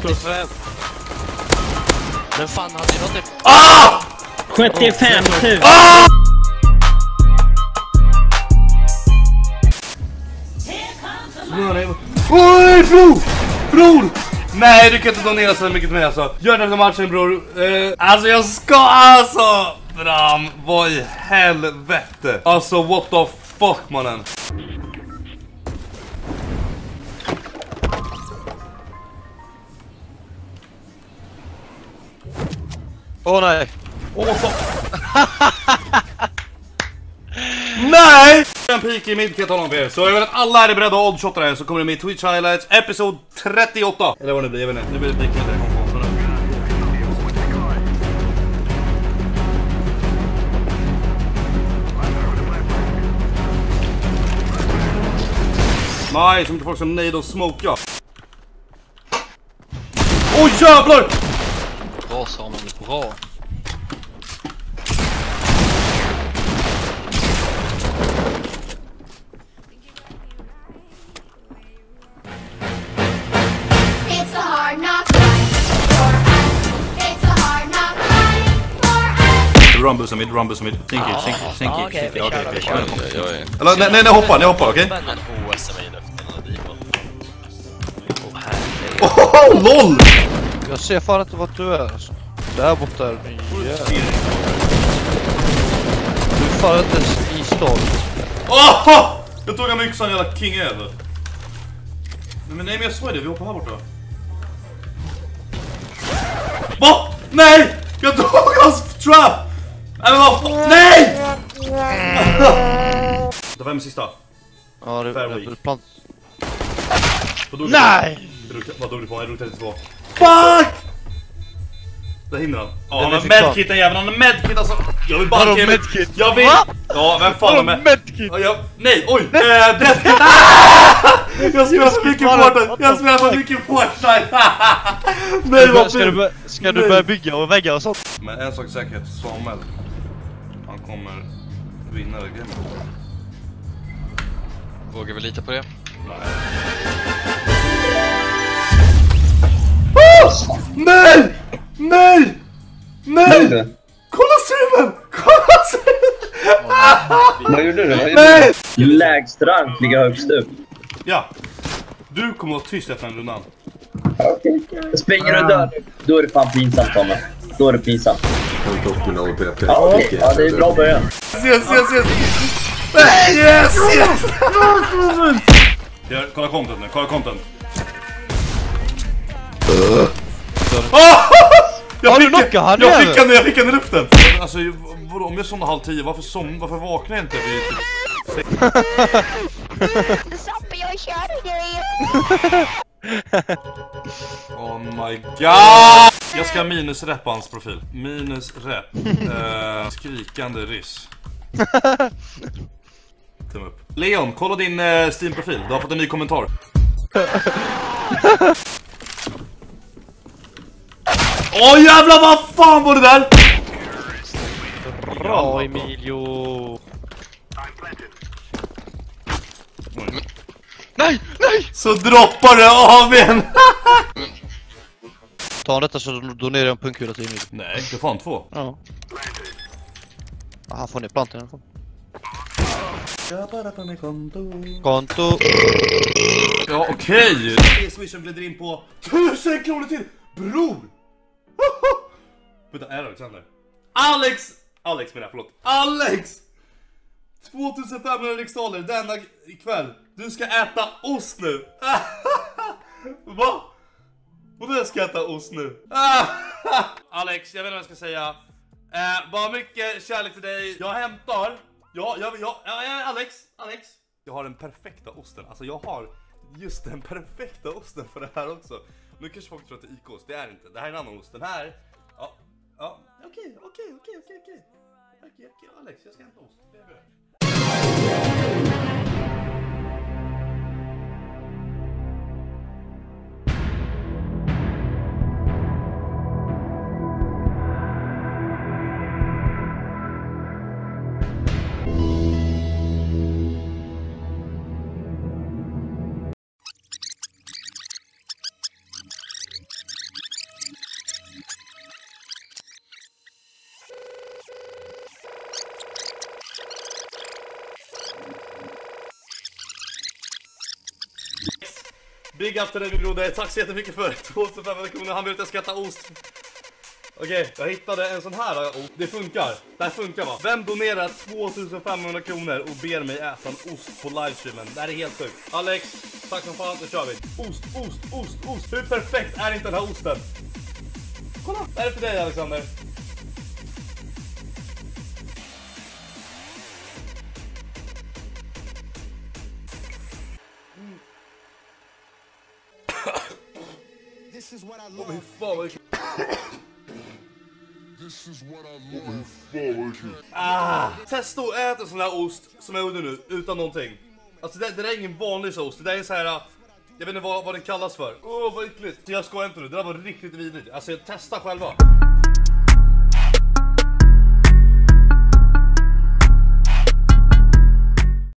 85. Men fan, hade jag typ... 75 000! Oj bror! Bror! Nej du kan inte donera så mycket till mig alltså. Gör den här matchen bror. Eh, alltså jag ska alltså! Bram, vad i helvete? Alltså what the fuck mannen? Åh nej! Åh vad fan. Nej! En peak i mid kan jag tala om för er. Så jag vet att alla är beredda att oddshotta det här så kommer det med Twitch highlights episod 38. Eller vad det blir, jag vet inte. Nu blir det peak med det. Nej, så mycket folk som nade och smoka. Oj jävlar! Bra Samuel, bra. It's a hard knock life for us. It's a hard knock life for us. Run bussa mid, run bussa mid. Think it, think it, think it. okej, think vi. Okej, kör, vi kör. Eller nej, nej, nej, hoppa, nej, hoppa, okej? Men OS är i luften eller Dibon. Åh herregud. Oh, LOL! Jag ser fan inte vart du är alltså. Där borta är du. Yeah. Du är fan inte ens i stad. Åh! Jag tog en yxan jävla king över. Nej men nej men jag såg det, vi hoppar här borta. Va? Nej! Jag tog hans trap! Nej men vad? Nej! Det var min sista. Ja, det det- week. det plant... Vad dog du Nej! på? Jag drog- Vad dog du på? Jag drog 32. Fuck! Där hinner han. Ja, han är har medkit den jäveln, han har medkit alltså. Jag vill bara... Vadå medkit? Jag vill... Va? Ja, vem fan har med... medkit! Ja, jag, nej, oj! Eh, deathkit! Ah! Jag spelar för mycket Fortnite! Jag spelar för mycket Fortnite! nej vad Ska du, ska du börja bygga och väggar och sånt? Men en sak är säkert, Samuel. Han kommer vinna det gamet. Vågar vi lita på det? Nej! Du? Lägst rank ligger högst upp. Ja. Du kommer att vara tyst efter den rundan. Okej. Springer du och dör nu, då är det fan pinsamt Tommy. Då är det pinsamt. Ja, okej. Ja, det är bra början. Yes, yes, yes! Nej, yes, yes! Kolla content nu, kolla content. Oh! Jag Har du knockat han, Jag fick han, jag fick han i luften! Alltså vadå, om jag somnar halv tio, varför, som, varför vaknar jag inte vid typ Stop your shouting Oh my god! Jag ska minus-rep hans profil. Minus-rep. Eh, skrikande ryss. Tumme upp. Leon, kolla din eh, Steam-profil. Du har fått en ny kommentar. Åh jävlar vad fan var det där? Bra Emilio! Nej! Nej! Så droppar det av en! Ta detta så donerar jag en punkkula till Emilio. Nej, du får han två. Ja. Ja, Han får ner plantan i alla fall. Konto. Ja okej! Swishen glider in på 1000 kronor till! Bror! Vänta, är det Alexander? Alex! Alex menar jag, förlåt. Alex! 2500 riksdaler denna ikväll. Du ska äta ost nu. Va? Vadå jag ska äta ost nu? Alex, jag vet inte vad jag ska säga. Eh, bara mycket kärlek till dig. Jag hämtar. Ja, jag, jag, ja, ja, Alex, Alex. Jag har den perfekta osten. Alltså jag har just den perfekta osten för det här också. Nu kanske folk tror att det är ikost. Det är inte. Det här är en annan ost. Den här. Ja, ja. Okej, okej, okej, okej, okej. Okej, okej, Alex, jag ska hämta ost. Det är bra. Big up till dig min broder, tack så jättemycket för 2500 kronor, han vill att jag ska äta ost. Okej, jag hittade en sån här ost, det funkar. Det här funkar va? Vem donerar 2500 kronor och ber mig äta en ost på livestreamen? Det här är helt sjukt. Alex, tack som fan, nu kör vi. Ost, ost, ost, ost. Hur perfekt är inte den här osten? Kolla, det här är för dig Alexander. This is what I love. fy fan vad äckligt. This is what I love. Ah, testa att äta sån här ost som jag gjorde nu, utan någonting. Alltså det, det där är ingen vanlig ost, det där är så här. Jag vet inte vad, vad det kallas för. Åh vad äckligt. Jag skojar inte nu, det där var riktigt vidrigt. Alltså testa själva.